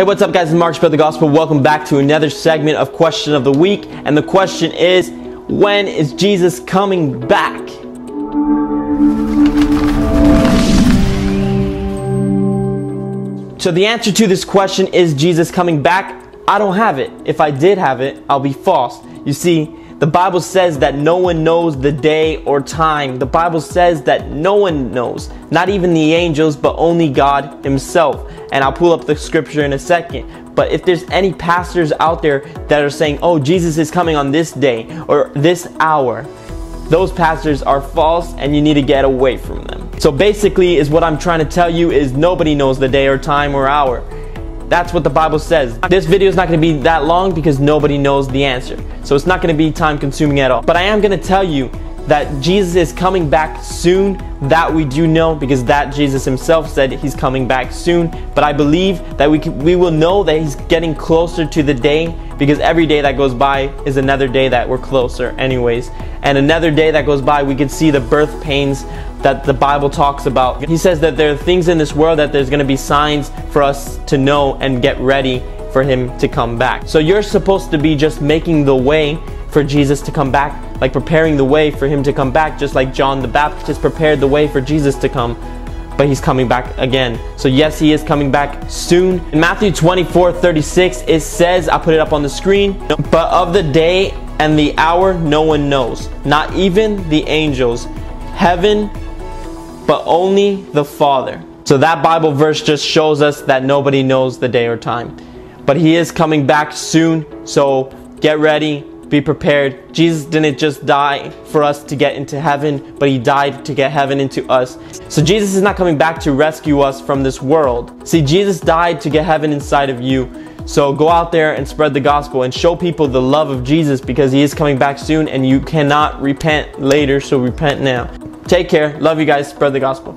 Hey, what's up, guys? It's Mark Spread the Gospel. Welcome back to another segment of Question of the Week. And the question is when is Jesus coming back? So, the answer to this question is Jesus coming back? I don't have it. If I did have it, I'll be false. You see, the Bible says that no one knows the day or time. The Bible says that no one knows, not even the angels, but only God Himself. And I'll pull up the scripture in a second. But if there's any pastors out there that are saying, oh, Jesus is coming on this day or this hour, those pastors are false and you need to get away from them. So basically is what I'm trying to tell you is nobody knows the day or time or hour. That's what the Bible says. This video is not going to be that long because nobody knows the answer. So it's not going to be time consuming at all. But I am going to tell you that Jesus is coming back soon. That we do know because that Jesus himself said he's coming back soon. But I believe that we can, we will know that he's getting closer to the day because every day that goes by is another day that we're closer anyways. And another day that goes by we can see the birth pains that the Bible talks about. He says that there are things in this world that there's going to be signs for us to know and get ready for him to come back. So you're supposed to be just making the way for Jesus to come back, like preparing the way for him to come back, just like John the Baptist prepared the way for Jesus to come. But he's coming back again. So, yes, he is coming back soon. In Matthew 24 36, it says, I'll put it up on the screen, but of the day and the hour no one knows, not even the angels, heaven but only the Father. So that Bible verse just shows us that nobody knows the day or time. But He is coming back soon, so get ready, be prepared. Jesus didn't just die for us to get into heaven, but He died to get heaven into us. So Jesus is not coming back to rescue us from this world. See, Jesus died to get heaven inside of you. So go out there and spread the gospel and show people the love of Jesus because he is coming back soon and you cannot repent later, so repent now. Take care. Love you guys. Spread the gospel.